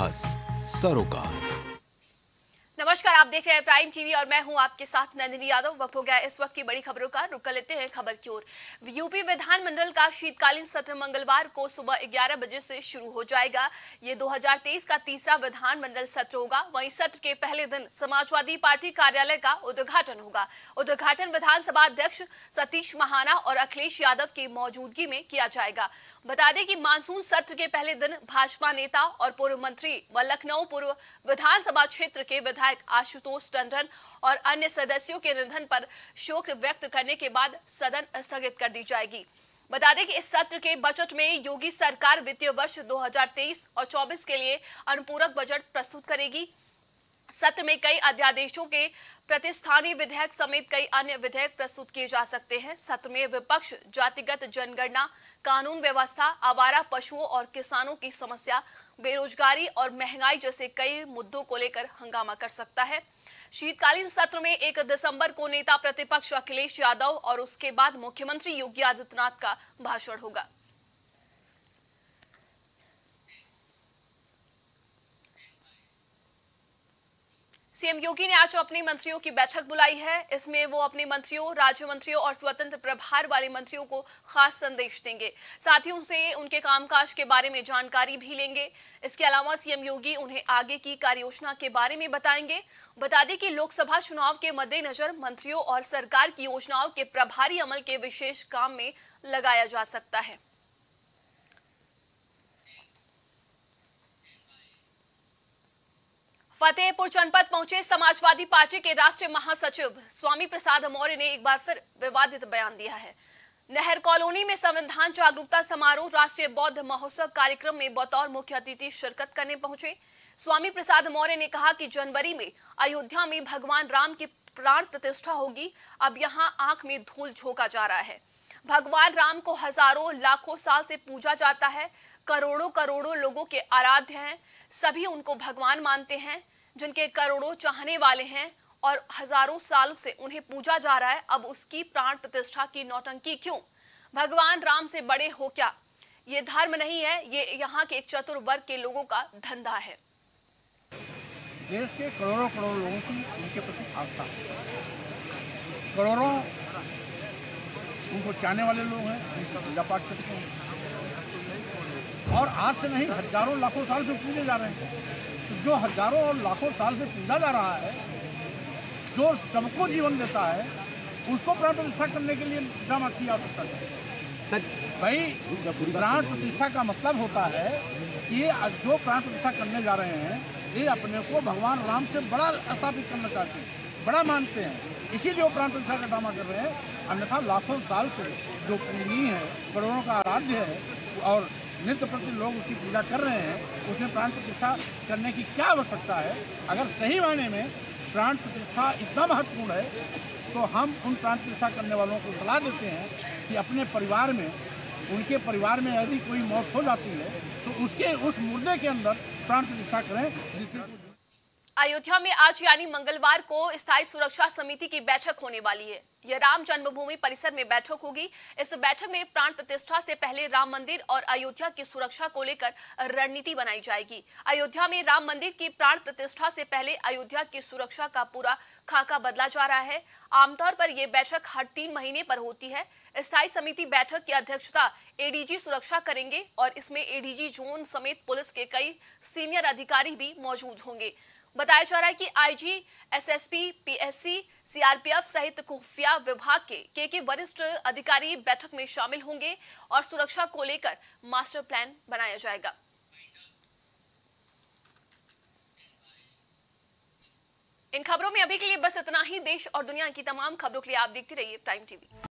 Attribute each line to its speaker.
Speaker 1: हंस सरोकार
Speaker 2: नमस्कार, आप देख रहे हैं प्राइम टीवी और मैं हूँ आपके साथ नंदिनी यादव। वक्त हो गया इस वक्त की बड़ी खबरों का। रुक कर लेते हैं खबर की ओर। यूपी विधानमंडल का शीतकालीन सत्र मंगलवार को सुबह 11 बजे से शुरू हो जाएगा। ये 2023 का तीसरा विधानमंडल सत्र होगा। वहीं सत्र के पहले दिन समाजवादी पार्टी कार्यालय का उद्घाटन होगा। उद्घाटन विधानसभा अध्यक्ष सतीश महाना और अखिलेश यादव की मौजूदगी में किया जाएगा। बता दें कि मानसून सत्र के पहले दिन भाजपा नेता और पूर्व मंत्री व लखनऊ पूर्व विधानसभा क्षेत्र के विधायक आशुतोष टंडन और अन्य सदस्यों के निधन पर शोक व्यक्त करने के बाद सदन स्थगित कर दी जाएगी। बता दें कि इस सत्र के बजट में योगी सरकार वित्तीय वर्ष 2023 और 24 के लिए अनुपूरक बजट प्रस्तुत करेगी। सत्र में कई अध्यादेशों के प्रतिष्ठानीय विधेयक समेत कई अन्य विधेयक प्रस्तुत किए जा सकते हैं। सत्र में विपक्ष, जातिगत जनगणना, कानून व्यवस्था, आवारा पशुओं और किसानों की समस्या, बेरोजगारी और महँगाई जैसे कई मुद्दों को लेकर हंगामा कर सकता है। शीतकालीन सत्र में एक दिसंबर को नेता प्रतिपक्ष अखिलेश यादव और उसके बाद मुख्यमंत्री योगी आदित्यनाथ का भाषण होगा। सीएम योगी ने आज अपने मंत्रियों की बैठक बुलाई है। इसमें वो अपने मंत्रियों, राज्य मंत्रियों और स्वतंत्र प्रभार वाले मंत्रियों को खास संदेश देंगे। साथ ही उनसे उनके कामकाज के बारे में जानकारी भी लेंगे। इसके अलावा सीएम योगी उन्हें आगे की कार्य योजना के बारे में बताएँगे। बता दें कि लोकसभा चुनाव के मद्देनजर मंत्रियों और सरकार की योजनाओं के प्रभारी अमल के विशेष काम में लगाया जा सकता है। फतेहपुर जनपद पहुँचे समाजवादी पार्टी के राष्ट्रीय महासचिव स्वामी प्रसाद मौर्य ने एक बार फिर विवादित बयान दिया है। नहर कॉलोनी में संविधान जागरूकता समारोह, राष्ट्रीय बौद्ध महोत्सव कार्यक्रम में बतौर मुख्य अतिथि शिरकत करने पहुँचे। स्वामी प्रसाद मौर्य ने कहा कि जनवरी में अयोध्या में भगवान राम की प्राण प्रतिष्ठा होगी। अब यहाँ आँख में धूल झोंका जा रहा है। भगवान राम को हज़ारों, लाखों साल से पूजा जाता है। करोड़ों करोड़ों लोगों के आराध्य हैं। सभी उनको भगवान मानते हैं। जिनके करोड़ों चाहने वाले हैं और हज़ारों साल से उन्हें पूजा जा रहा है, अब उसकी प्राण प्रतिष्ठा की नौटंकी क्यों? भगवान राम से बड़े हो क्या? ये धर्म नहीं है, ये यहाँ के एक चतुर वर्ग के लोगों का धंधा है।
Speaker 3: देश के करोड़ों करोड़ लोगों की उनके प्रति आस्था। करोड़ों उनको चाहने वाले लोग हैं, उनका पूजा पाठ करते हैं। और आज से नहीं, हज़ारों लाखों साल से पूजे जा रहे हैं। जो हज़ारों और लाखों साल से पूजा जा रहा है जो सबको जीवन देता है उसको प्राण प्रतिष्ठा करने के लिए ड्रामा की आवश्यकता है? सच भाई प्राण प्रतिष्ठा का मतलब होता है कि ये जो प्राण प्रतिष्ठा करने जा रहे हैं ये अपने को भगवान राम से बड़ा स्थापित करना चाहते हैं बड़ा मानते हैं। इसीलिए वो प्राण प्रतिष्ठा का ड्रामा कर रहे हैं। अन्यथा लाखों साल से जो पूजनीय है करोड़ों का आराध्य है और नित्य प्रति लोग उसकी पूजा कर रहे हैं, उसमें प्राण प्रतिष्ठा करने की क्या आवश्यकता है? अगर सही माने में प्राण प्रतिष्ठा इतना महत्वपूर्ण है तो हम उन प्राण प्रतिष्ठा करने वालों को सलाह देते हैं कि अपने परिवार में, उनके परिवार में यदि कोई मौत हो जाती है तो उसके, उस मुर्दे के अंदर प्राण प्रतिष्ठा करें, जिससे
Speaker 2: अयोध्या में आज यानी मंगलवार को स्थायी सुरक्षा समिति की बैठक होने वाली है। यह राम जन्मभूमि परिसर में बैठक होगी। इस बैठक में प्राण प्रतिष्ठा से पहले राम मंदिर और अयोध्या की सुरक्षा को लेकर रणनीति बनाई जाएगी। अयोध्या में राम मंदिर की प्राण प्रतिष्ठा से पहले अयोध्या की सुरक्षा का पूरा खाका बदला जा रहा है। आमतौर पर यह बैठक हर तीन महीने पर होती है। स्थायी समिति बैठक की अध्यक्षता एडीजी सुरक्षा करेंगे और इसमें एडीजी जोन समेत पुलिस के कई सीनियर अधिकारी भी मौजूद होंगे। बताया जा रहा है कि आईजी, एसएसपी, पीएससी, सीआरपीएफ सहित खुफिया विभाग के के के वरिष्ठ अधिकारी बैठक में शामिल होंगे और सुरक्षा को लेकर मास्टर प्लान बनाया जाएगा। इन खबरों में अभी के लिए बस इतना ही। देश और दुनिया की तमाम खबरों के लिए आप देखते रहिए प्राइम टीवी